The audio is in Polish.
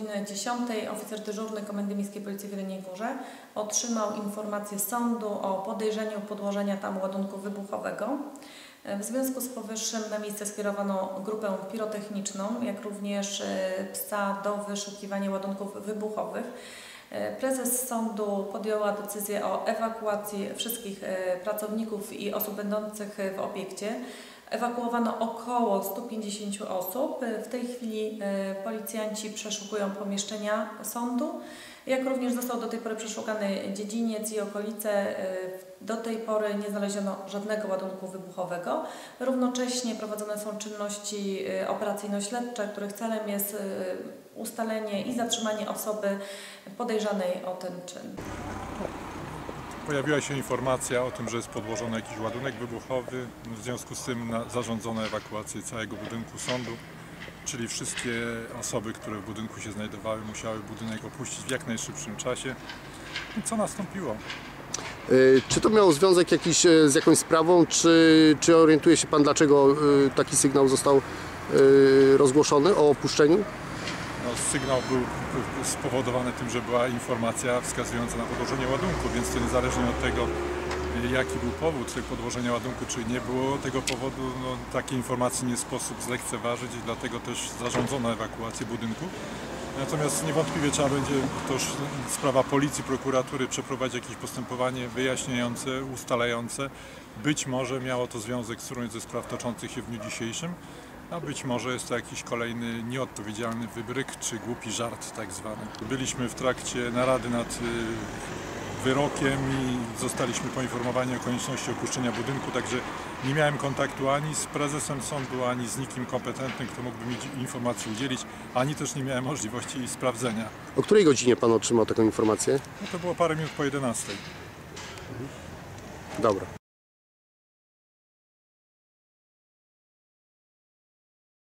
godziny 10 oficer dyżurny Komendy Miejskiej Policji w Jeleniej Górze otrzymał informację sądu o podejrzeniu podłożenia tam ładunku wybuchowego. W związku z powyższym na miejsce skierowano grupę pirotechniczną, jak również e, psa do wyszukiwania ładunków wybuchowych. E, Prezes sądu podjęła decyzję o ewakuacji wszystkich e, pracowników i osób będących w obiekcie. Ewakuowano około 150 osób. W tej chwili e, policjanci przeszukują pomieszczenia sądu, jak również został do tej pory przeszukany dziedziniec i okolice. Do tej pory nie znaleziono żadnego ładunku wybuchowego. Równocześnie prowadzone są czynności operacyjno-śledcze, których celem jest ustalenie i zatrzymanie osoby podejrzanej o ten czyn. Pojawiła się informacja o tym, że jest podłożony jakiś ładunek wybuchowy. W związku z tym zarządzono ewakuację całego budynku sądu, czyli wszystkie osoby, które w budynku się znajdowały, musiały budynek opuścić w jak najszybszym czasie. I co nastąpiło? Y, Czy to miało związek jakiś e, z jakąś sprawą, czy, czy orientuje się Pan, dlaczego y, taki sygnał został rozgłoszony o opuszczeniu? No, sygnał był spowodowany tym, że była informacja wskazująca na podłożenie ładunku, więc to niezależnie od tego, jaki był powód tego podłożenia ładunku, czy nie było tego powodu, no, takiej informacji nie sposób zlekceważyć i dlatego też zarządzono ewakuację budynku. Natomiast niewątpliwie trzeba będzie, to już sprawa policji, prokuratury, przeprowadzić jakieś postępowanie wyjaśniające, ustalające. Być może miało to związek z którąś ze spraw toczących się w dniu dzisiejszym, a być może jest to jakiś kolejny nieodpowiedzialny wybryk czy głupi żart tak zwany. Byliśmy w trakcie narady nad y, wyrokiem i zostaliśmy poinformowani o konieczności opuszczenia budynku, także nie miałem kontaktu ani z prezesem sądu, ani z nikim kompetentnym, kto mógłby mi informacji udzielić, ani też nie miałem możliwości jej sprawdzenia. O której godzinie Pan otrzymał taką informację? No to było parę minut po 11. Dobra.